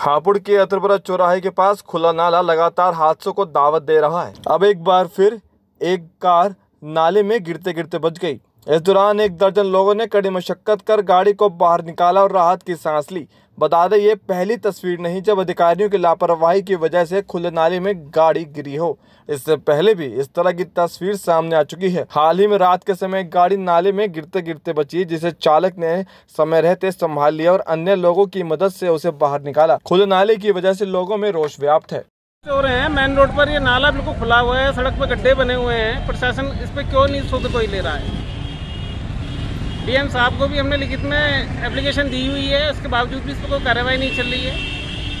हापुड़ के अतरपुरा चौराहे के पास खुला नाला लगातार हादसों को दावत दे रहा है। अब एक बार फिर एक कार नाले में गिरते गिरते बच गई। इस दौरान एक दर्जन लोगों ने कड़ी मशक्कत कर गाड़ी को बाहर निकाला और राहत की सांस ली। बता दें, ये पहली तस्वीर नहीं, जब अधिकारियों की लापरवाही की वजह से खुले नाले में गाड़ी गिरी हो। इससे पहले भी इस तरह की तस्वीर सामने आ चुकी है। हाल ही में रात के समय गाड़ी नाले में गिरते गिरते बची, जिसे चालक ने समय रहते संभाल लिया और अन्य लोगों की मदद से उसे बाहर निकाला। खुले नाले की वजह से लोगों में रोष व्याप्त है। हो रहे हैं मेन रोड पर ये नाला बिल्कुल खुला हुआ है, सड़क पर गड्ढे बने हुए हैं। प्रशासन इस पर क्यों नहीं शुद्ध कोई ले रहा है? डीएम साहब को भी हमने लिखित में एप्लीकेशन दी हुई है उसके बावजूद भी इस पर कोई कार्रवाई नहीं चल रही है।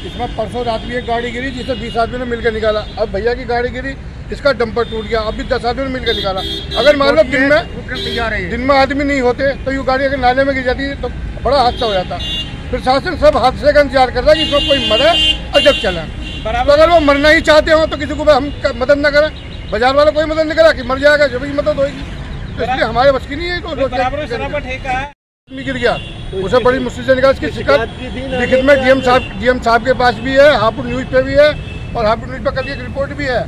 इसमें परसों रात भी एक गाड़ी गिरी जिसे बीस आदमी ने मिलकर निकाला। अब भैया की गाड़ी गिरी इसका डंपर टूट गया अब भी दस आदमी ने मिलकर निकाला। अगर मान लो दिन में दिन में आदमी नहीं होते तो ये गाड़ी अगर नाले में गिर जाती तो बड़ा हादसा हो जाता। प्रशासन सब हादसे का इंतज़ार कर रहा है कि इसमें कोई मरे और जब चले। तो अगर वो मरना ही चाहते हो तो किसी को हम मदद न करें। बाज़ार वाला कोई मदद नहीं करा कि मर जाएगा जब भी मदद होगी। तो इसलिए हमारे बस की नहीं है तो गिर गया। उसे बड़ी मुश्किल से निकाल इसकी शिकायत लिखित में डीएम साहब डीएम साहब के पास भी है हापुड़ न्यूज़ पे भी है और हापुड़ न्यूज़ पे कल एक रिपोर्ट भी है।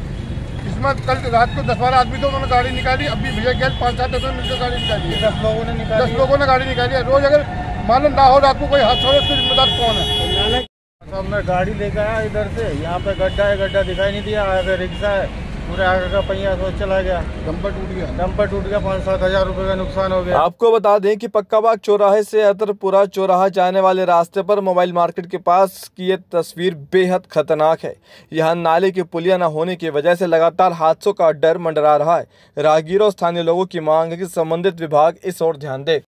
इसमें कल रात को दस बारह आदमी तो उन्होंने गाड़ी निकाली अभी भैया गैस पाँच सात दस मिलकर गाड़ी निकाली है। दस लोगों ने निकाली दस लोगों ने गाड़ी निकाली है। रोज अगर मालूम ना हो रात को कोई हादसा हो उसका जिम्मेदार कौन है? सब मैं गाड़ी लेकर आया इधर से। यहाँ पे गड्ढा है गड्ढा दिखाई नहीं दिया। आगे रिक्शा है। पूरे आगे का पहिया तो चला गया। डंपर टूट गया। डंपर टूट गया पाँच सात हज़ार रूपए का नुकसान हो गया। आपको बता दें कि पक्का बाग चौराहे से अतरपुरा चौराहा जाने वाले रास्ते पर मोबाइल मार्केट के पास की ये तस्वीर बेहद खतरनाक है। यहाँ नाले की पुलिया न होने की वजह से लगातार हादसों का डर मंडरा रहा है। राहगीरों स्थानीय लोगों की मांग है कि संबंधित विभाग इस ओर ध्यान दे।